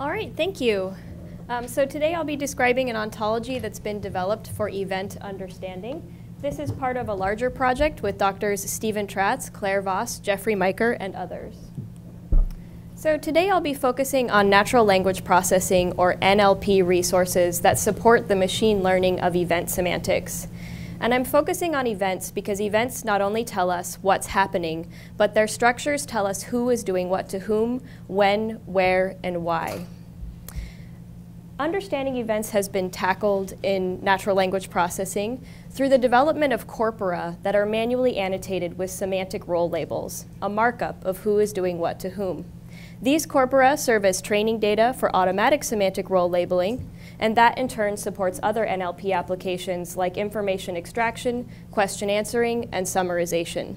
All right, thank you. Um, so today I'll be describing an ontology that's been developed for event understanding. This is part of a larger project with doctors Stephen Tratz, Clare Voss, Jeffrey Micher, and others. So today I'll be focusing on natural language processing, or NLP resources that support the machine learning of event semantics. And I'm focusing on events because events not only tell us what's happening, but their structures tell us who is doing what to whom, when, where, and why. Understanding events has been tackled in natural language processing through the development of corpora that are manually annotated with semantic role labels, a markup of who is doing what to whom. These corpora serve as training data for automatic semantic role labeling, and that in turn supports other NLP applications like information extraction, question answering, and summarization.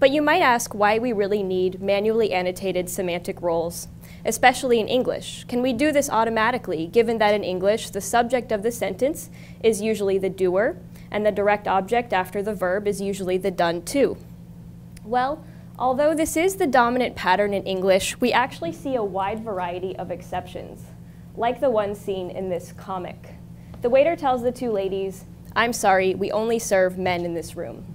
But you might ask why we really need manually annotated semantic roles, especially in English. Can we do this automatically, given that in English the subject of the sentence is usually the doer, and the direct object after the verb is usually the done to? Well, Although this is the dominant pattern in English, we actually see a wide variety of exceptions, like the one seen in this comic. The waiter tells the two ladies, I'm sorry, we only serve men in this room.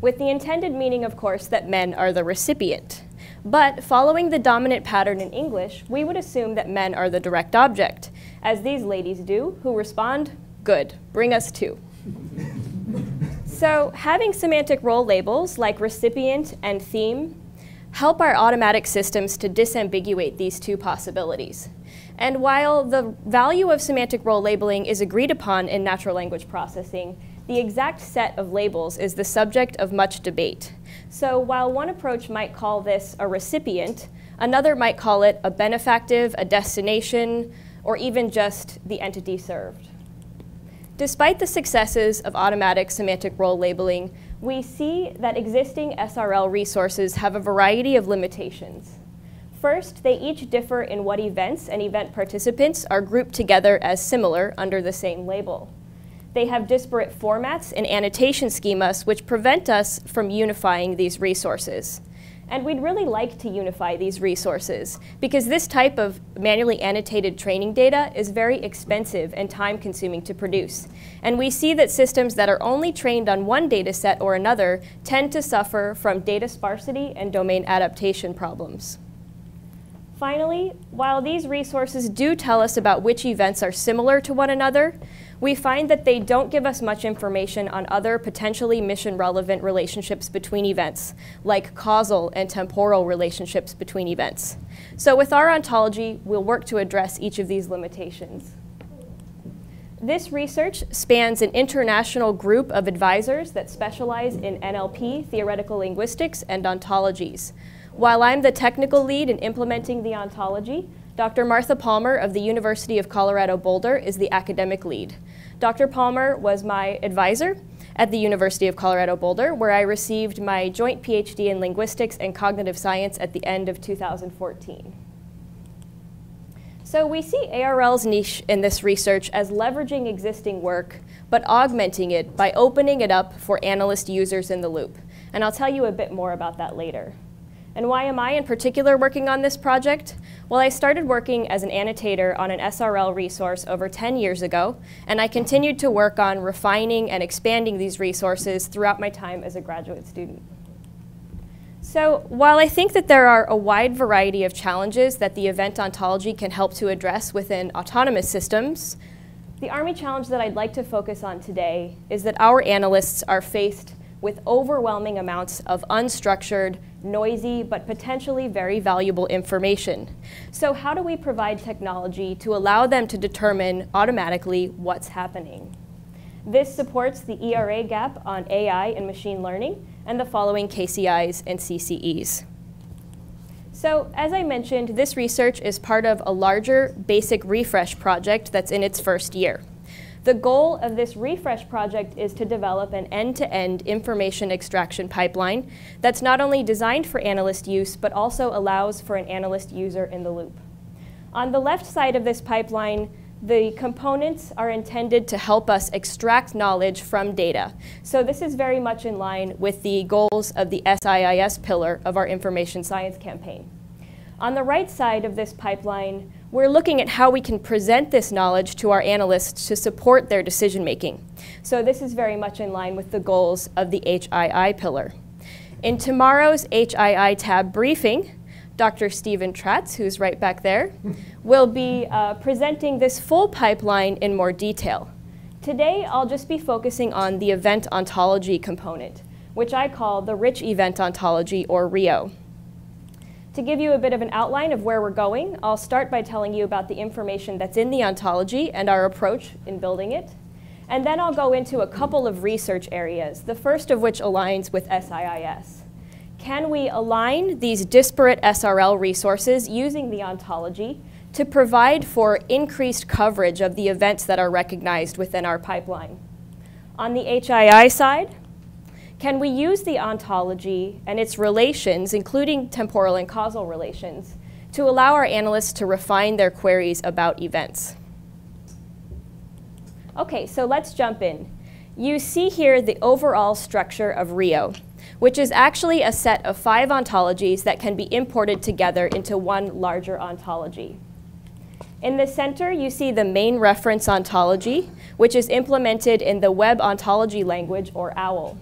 With the intended meaning, of course, that men are the recipient. But following the dominant pattern in English, we would assume that men are the direct object, as these ladies do, who respond, good, bring us two. So having semantic role labels like recipient and theme help our automatic systems to disambiguate these two possibilities. And while the value of semantic role labeling is agreed upon in natural language processing, the exact set of labels is the subject of much debate. So while one approach might call this a recipient, another might call it a benefactive, a destination, or even just the entity served. Despite the successes of automatic semantic role labeling, we see that existing SRL resources have a variety of limitations. First, they each differ in what events and event participants are grouped together as similar under the same label. They have disparate formats and annotation schemas which prevent us from unifying these resources. And we'd really like to unify these resources because this type of manually annotated training data is very expensive and time consuming to produce. And we see that systems that are only trained on one data set or another tend to suffer from data sparsity and domain adaptation problems. Finally, while these resources do tell us about which events are similar to one another, we find that they don't give us much information on other potentially mission relevant relationships between events, like causal and temporal relationships between events. So with our ontology, we'll work to address each of these limitations. This research spans an international group of advisors that specialize in NLP, theoretical linguistics, and ontologies. While I'm the technical lead in implementing the ontology, Dr. Martha Palmer of the University of Colorado Boulder is the academic lead. Dr. Palmer was my advisor at the University of Colorado Boulder, where I received my joint PhD in linguistics and cognitive science at the end of 2014. So we see ARL's niche in this research as leveraging existing work, but augmenting it by opening it up for analyst users in the loop. And I'll tell you a bit more about that later. And why am I in particular working on this project? Well, I started working as an annotator on an SRL resource over 10 years ago, and I continued to work on refining and expanding these resources throughout my time as a graduate student. So while I think that there are a wide variety of challenges that the event ontology can help to address within autonomous systems, the Army challenge that I'd like to focus on today is that our analysts are faced with overwhelming amounts of unstructured, noisy, but potentially very valuable information. So how do we provide technology to allow them to determine automatically what's happening? This supports the ERA gap on AI and machine learning and the following KCIs and CCEs. So as I mentioned, this research is part of a larger basic refresh project that's in its first year. The goal of this refresh project is to develop an end-to-end -end information extraction pipeline that's not only designed for analyst use, but also allows for an analyst user in the loop. On the left side of this pipeline, the components are intended to help us extract knowledge from data. So this is very much in line with the goals of the SIIS pillar of our information science campaign. On the right side of this pipeline, we're looking at how we can present this knowledge to our analysts to support their decision making. So this is very much in line with the goals of the HII pillar. In tomorrow's HII tab briefing, Dr. Stephen Tratz, who's right back there, will be uh, presenting this full pipeline in more detail. Today, I'll just be focusing on the event ontology component, which I call the rich event ontology, or RIO. To give you a bit of an outline of where we're going, I'll start by telling you about the information that's in the ontology and our approach in building it. And then I'll go into a couple of research areas, the first of which aligns with SIIS. Can we align these disparate SRL resources using the ontology to provide for increased coverage of the events that are recognized within our pipeline? On the HII side, can we use the ontology and its relations, including temporal and causal relations, to allow our analysts to refine their queries about events? Okay, so let's jump in. You see here the overall structure of RIO which is actually a set of five ontologies that can be imported together into one larger ontology. In the center, you see the main reference ontology, which is implemented in the web ontology language, or OWL.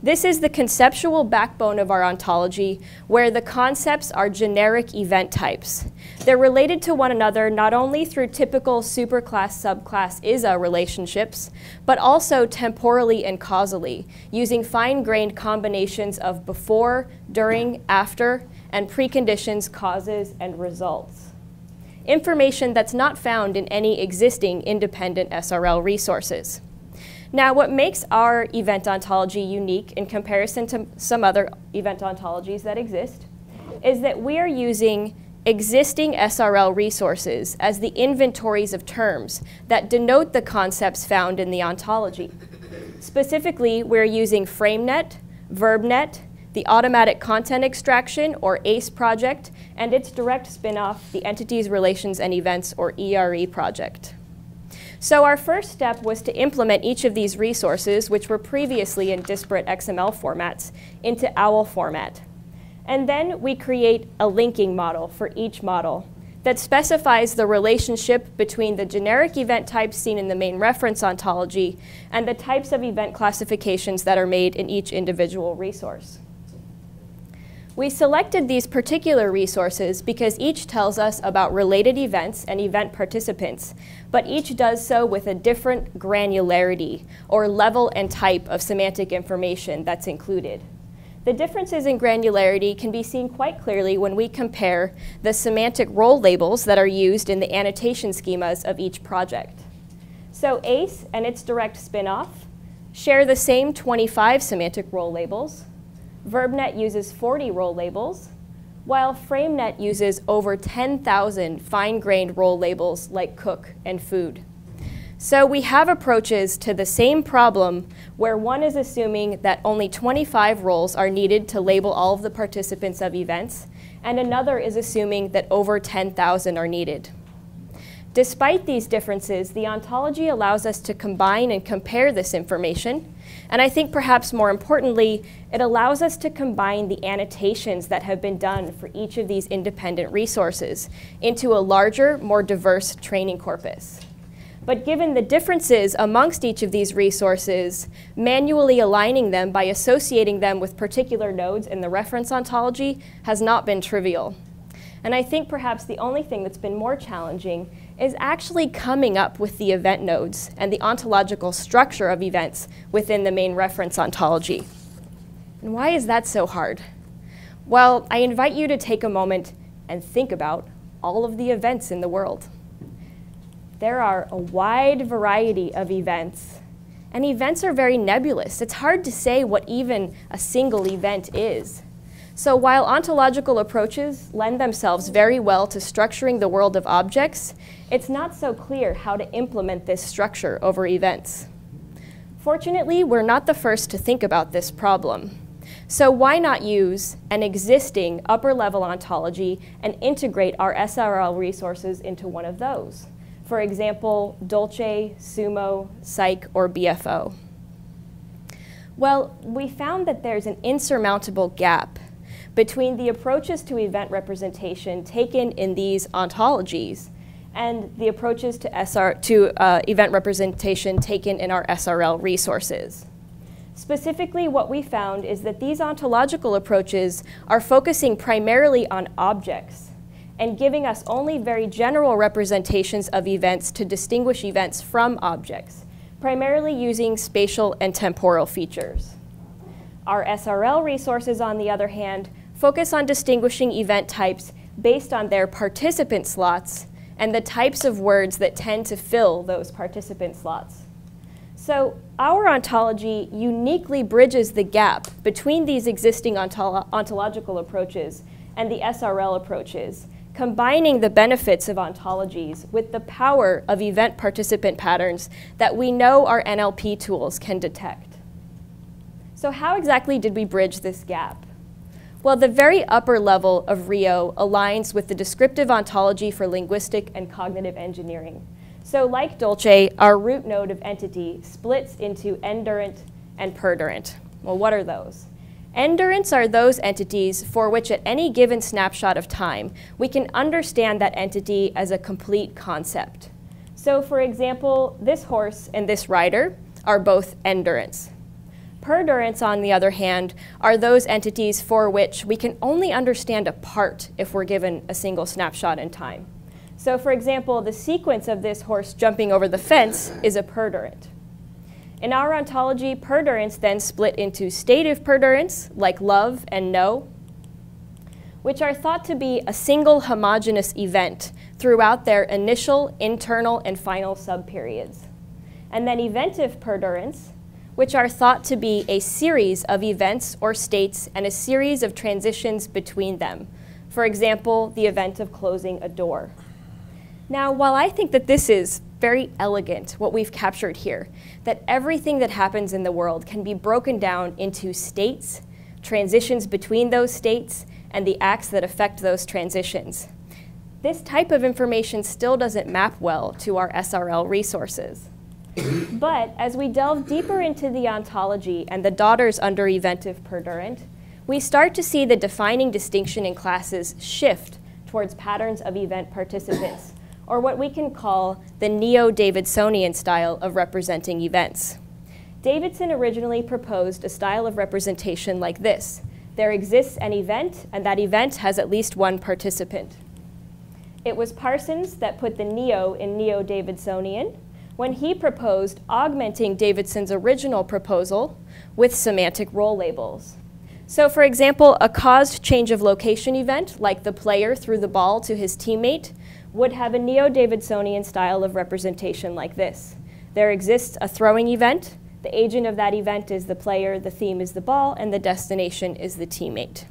This is the conceptual backbone of our ontology, where the concepts are generic event types. They're related to one another not only through typical superclass-subclass ISA relationships, but also temporally and causally, using fine-grained combinations of before, during, after, and preconditions, causes, and results. Information that's not found in any existing independent SRL resources. Now, what makes our event ontology unique in comparison to some other event ontologies that exist is that we are using existing SRL resources as the inventories of terms that denote the concepts found in the ontology. Specifically, we're using FrameNet, VerbNet, the Automatic Content Extraction, or ACE project, and its direct spin-off, the Entities, Relations, and Events, or ERE project. So our first step was to implement each of these resources, which were previously in disparate XML formats, into OWL format. And then we create a linking model for each model that specifies the relationship between the generic event types seen in the main reference ontology and the types of event classifications that are made in each individual resource. We selected these particular resources because each tells us about related events and event participants, but each does so with a different granularity or level and type of semantic information that's included. The differences in granularity can be seen quite clearly when we compare the semantic role labels that are used in the annotation schemas of each project. So ACE and its direct spinoff share the same 25 semantic role labels, VerbNet uses 40 role labels, while FrameNet uses over 10,000 fine-grained role labels like cook and food. So we have approaches to the same problem where one is assuming that only 25 roles are needed to label all of the participants of events, and another is assuming that over 10,000 are needed. Despite these differences, the ontology allows us to combine and compare this information and I think perhaps more importantly, it allows us to combine the annotations that have been done for each of these independent resources into a larger, more diverse training corpus. But given the differences amongst each of these resources, manually aligning them by associating them with particular nodes in the reference ontology has not been trivial. And I think perhaps the only thing that's been more challenging is actually coming up with the event nodes and the ontological structure of events within the main reference ontology. And why is that so hard? Well, I invite you to take a moment and think about all of the events in the world. There are a wide variety of events, and events are very nebulous. It's hard to say what even a single event is. So while ontological approaches lend themselves very well to structuring the world of objects, it's not so clear how to implement this structure over events. Fortunately, we're not the first to think about this problem. So why not use an existing upper-level ontology and integrate our SRL resources into one of those? For example, Dolce, Sumo, Cyc, or BFO. Well, we found that there's an insurmountable gap between the approaches to event representation taken in these ontologies and the approaches to, SR, to uh, event representation taken in our SRL resources. Specifically, what we found is that these ontological approaches are focusing primarily on objects and giving us only very general representations of events to distinguish events from objects, primarily using spatial and temporal features. Our SRL resources, on the other hand, focus on distinguishing event types based on their participant slots and the types of words that tend to fill those participant slots. So our ontology uniquely bridges the gap between these existing ontolo ontological approaches and the SRL approaches, combining the benefits of ontologies with the power of event participant patterns that we know our NLP tools can detect. So how exactly did we bridge this gap? Well, the very upper level of RIO aligns with the descriptive ontology for linguistic and cognitive engineering. So like Dolce, our root node of entity splits into endurant and perdurant. Well, what are those? Endurants are those entities for which at any given snapshot of time, we can understand that entity as a complete concept. So for example, this horse and this rider are both endurants. Perdurants, on the other hand, are those entities for which we can only understand a part if we're given a single snapshot in time. So for example, the sequence of this horse jumping over the fence is a perdurant. In our ontology, perdurants then split into stative perdurants, like love and know, which are thought to be a single homogeneous event throughout their initial, internal, and final subperiods. And then eventive perdurants, which are thought to be a series of events or states and a series of transitions between them. For example, the event of closing a door. Now, while I think that this is very elegant, what we've captured here, that everything that happens in the world can be broken down into states, transitions between those states, and the acts that affect those transitions. This type of information still doesn't map well to our SRL resources. But as we delve deeper into the ontology and the daughters under eventive perdurant, we start to see the defining distinction in classes shift towards patterns of event participants, or what we can call the neo-Davidsonian style of representing events. Davidson originally proposed a style of representation like this. There exists an event, and that event has at least one participant. It was Parsons that put the neo in neo-Davidsonian, when he proposed augmenting Davidson's original proposal with semantic role labels. So for example, a caused change of location event, like the player threw the ball to his teammate, would have a neo-Davidsonian style of representation like this. There exists a throwing event, the agent of that event is the player, the theme is the ball, and the destination is the teammate.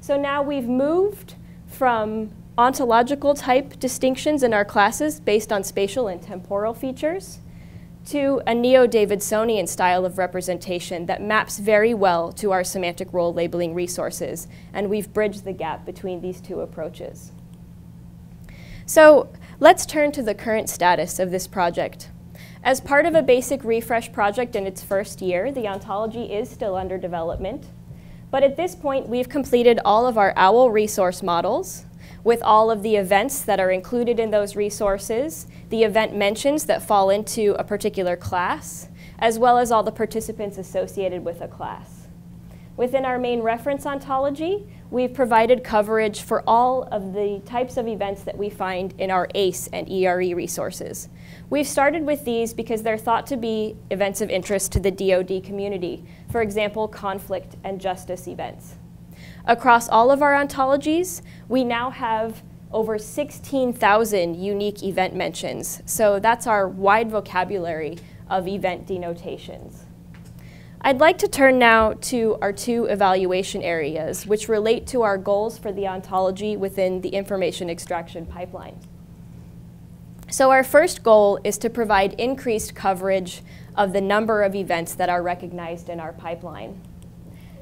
So now we've moved from ontological type distinctions in our classes based on spatial and temporal features to a neo-Davidsonian style of representation that maps very well to our semantic role labeling resources, and we've bridged the gap between these two approaches. So let's turn to the current status of this project. As part of a basic refresh project in its first year, the ontology is still under development. But at this point, we've completed all of our OWL resource models, with all of the events that are included in those resources, the event mentions that fall into a particular class, as well as all the participants associated with a class. Within our main reference ontology, we've provided coverage for all of the types of events that we find in our ACE and ERE resources. We've started with these because they're thought to be events of interest to the DoD community, for example, conflict and justice events. Across all of our ontologies, we now have over 16,000 unique event mentions. So that's our wide vocabulary of event denotations. I'd like to turn now to our two evaluation areas, which relate to our goals for the ontology within the information extraction pipeline. So our first goal is to provide increased coverage of the number of events that are recognized in our pipeline.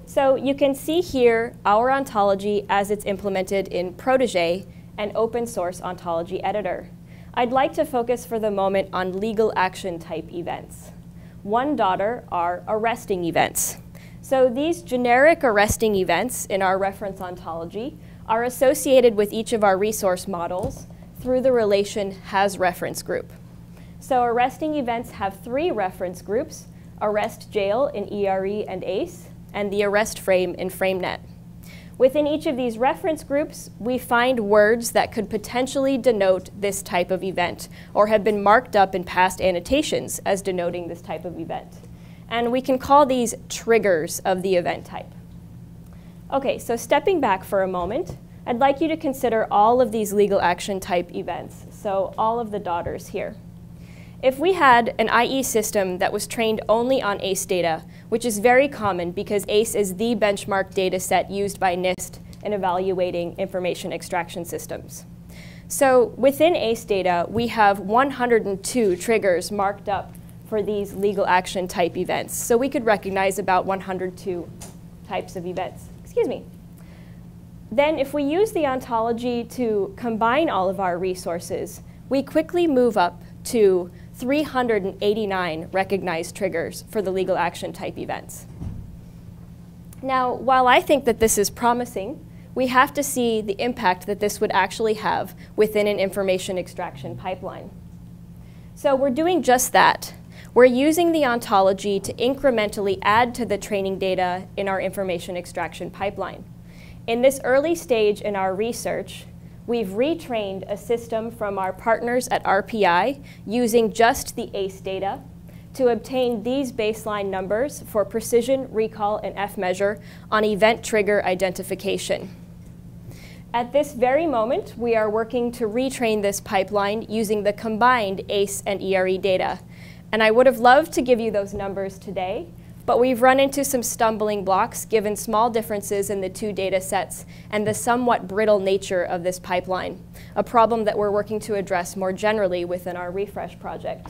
So you can see here our ontology as it's implemented in Protege, an open source ontology editor. I'd like to focus for the moment on legal action type events. One daughter are arresting events. So these generic arresting events in our reference ontology are associated with each of our resource models through the relation has reference group. So arresting events have three reference groups, arrest jail in ERE and ACE, and the arrest frame in FrameNet. Within each of these reference groups, we find words that could potentially denote this type of event or have been marked up in past annotations as denoting this type of event. And we can call these triggers of the event type. Okay, so stepping back for a moment, I'd like you to consider all of these legal action type events, so all of the daughters here. If we had an IE system that was trained only on ACE data, which is very common because ACE is the benchmark data set used by NIST in evaluating information extraction systems. So within ACE data, we have 102 triggers marked up for these legal action type events. So we could recognize about 102 types of events. Excuse me. Then if we use the ontology to combine all of our resources, we quickly move up to 389 recognized triggers for the legal action type events. Now, while I think that this is promising, we have to see the impact that this would actually have within an information extraction pipeline. So we're doing just that. We're using the ontology to incrementally add to the training data in our information extraction pipeline. In this early stage in our research, We've retrained a system from our partners at RPI using just the ACE data to obtain these baseline numbers for precision, recall, and F measure on event trigger identification. At this very moment, we are working to retrain this pipeline using the combined ACE and ERE data. And I would have loved to give you those numbers today, but we've run into some stumbling blocks given small differences in the two data sets and the somewhat brittle nature of this pipeline, a problem that we're working to address more generally within our refresh project.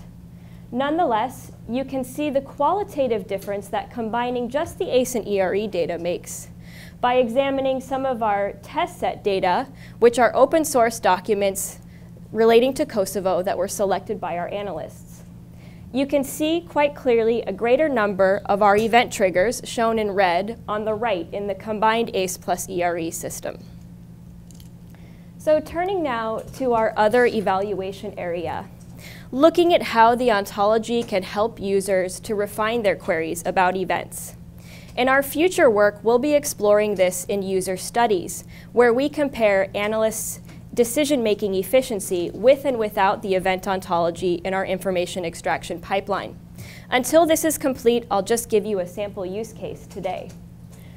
Nonetheless, you can see the qualitative difference that combining just the ACE and ERE data makes. By examining some of our test set data, which are open source documents relating to Kosovo that were selected by our analysts you can see quite clearly a greater number of our event triggers shown in red on the right in the combined ACE plus ERE system. So turning now to our other evaluation area, looking at how the ontology can help users to refine their queries about events. In our future work, we'll be exploring this in user studies, where we compare analysts' decision-making efficiency with and without the event ontology in our information extraction pipeline. Until this is complete, I'll just give you a sample use case today.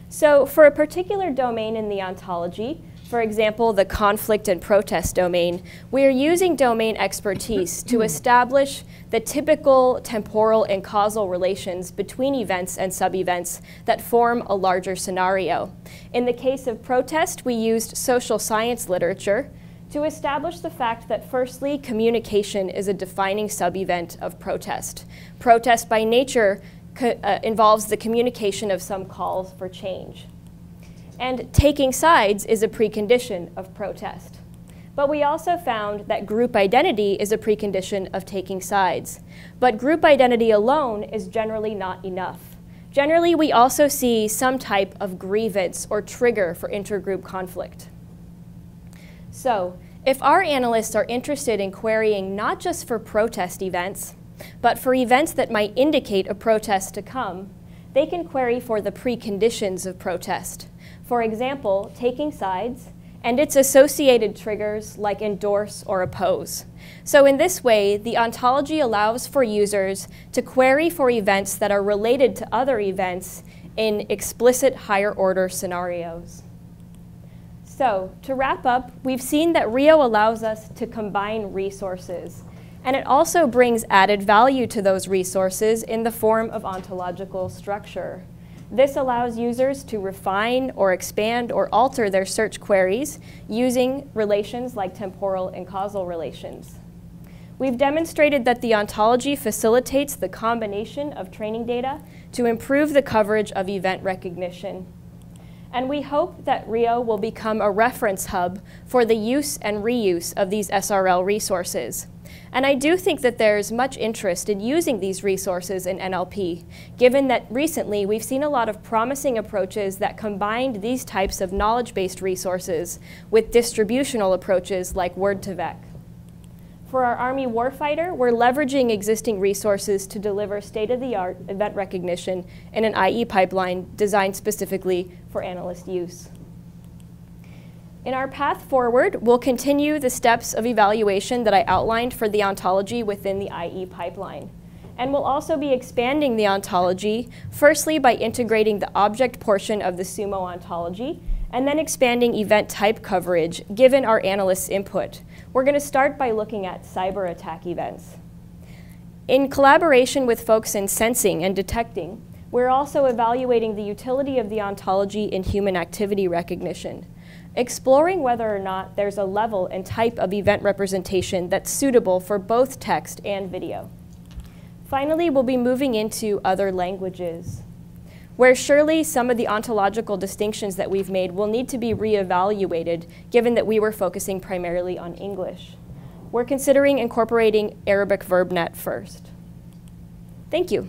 So for a particular domain in the ontology, for example, the conflict and protest domain, we are using domain expertise to establish the typical temporal and causal relations between events and sub-events that form a larger scenario. In the case of protest, we used social science literature to establish the fact that firstly, communication is a defining sub-event of protest. Protest by nature uh, involves the communication of some calls for change. And taking sides is a precondition of protest. But we also found that group identity is a precondition of taking sides. But group identity alone is generally not enough. Generally, we also see some type of grievance or trigger for intergroup conflict. So, if our analysts are interested in querying not just for protest events, but for events that might indicate a protest to come, they can query for the preconditions of protest. For example, taking sides and its associated triggers like endorse or oppose. So in this way, the ontology allows for users to query for events that are related to other events in explicit higher order scenarios. So to wrap up, we've seen that Rio allows us to combine resources, and it also brings added value to those resources in the form of ontological structure. This allows users to refine or expand or alter their search queries using relations like temporal and causal relations. We've demonstrated that the ontology facilitates the combination of training data to improve the coverage of event recognition and we hope that Rio will become a reference hub for the use and reuse of these SRL resources. And I do think that there's much interest in using these resources in NLP, given that recently we've seen a lot of promising approaches that combined these types of knowledge-based resources with distributional approaches like Word2Vec. For our Army warfighter, we're leveraging existing resources to deliver state-of-the-art event recognition in an IE pipeline designed specifically for analyst use. In our path forward, we'll continue the steps of evaluation that I outlined for the ontology within the IE pipeline. And we'll also be expanding the ontology, firstly by integrating the object portion of the SUMO ontology, and then expanding event type coverage given our analysts' input. We're going to start by looking at cyber attack events. In collaboration with folks in sensing and detecting, we're also evaluating the utility of the ontology in human activity recognition exploring whether or not there's a level and type of event representation that's suitable for both text and video. Finally, we'll be moving into other languages, where surely some of the ontological distinctions that we've made will need to be reevaluated, given that we were focusing primarily on English. We're considering incorporating Arabic VerbNet first. Thank you.